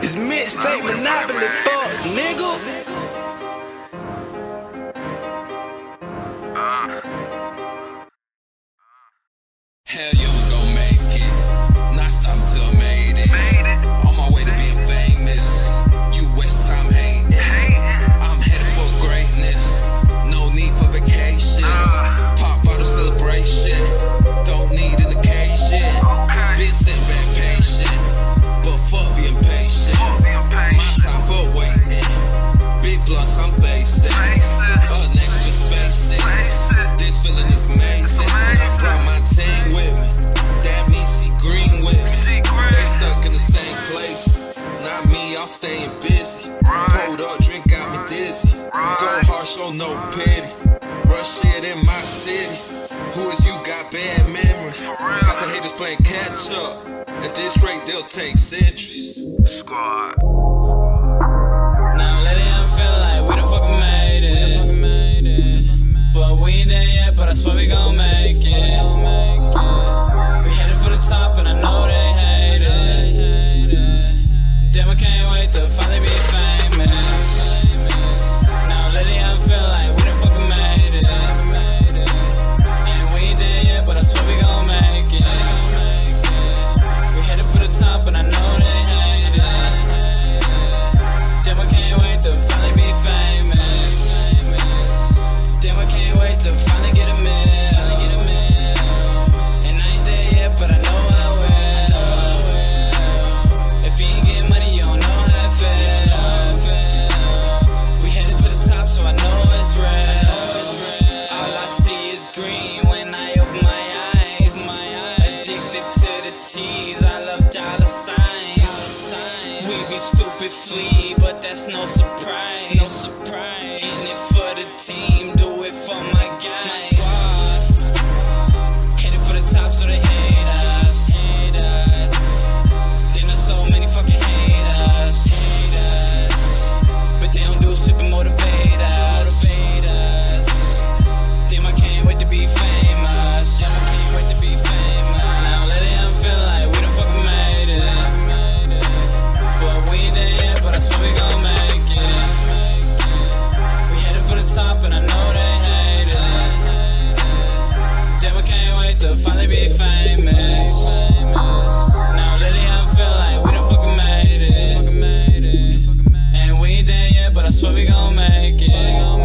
It's mixtape monopoly, fuck nigga. show no pity. Rush shit in my city. Who is you? Got bad memories. Got the haters playing catch up. At this rate, they'll take centuries. Squad. Now lately I'm feeling like we the fucking made it. But we ain't there yet, but I swear we gon' would flee, but that's no surprise. No surprise. In it for the team. up and I know they hate it. Damn, I can't wait to finally be famous. Now lately I feel like we done fucking made it. And we ain't there yet, but I swear we gon' make it.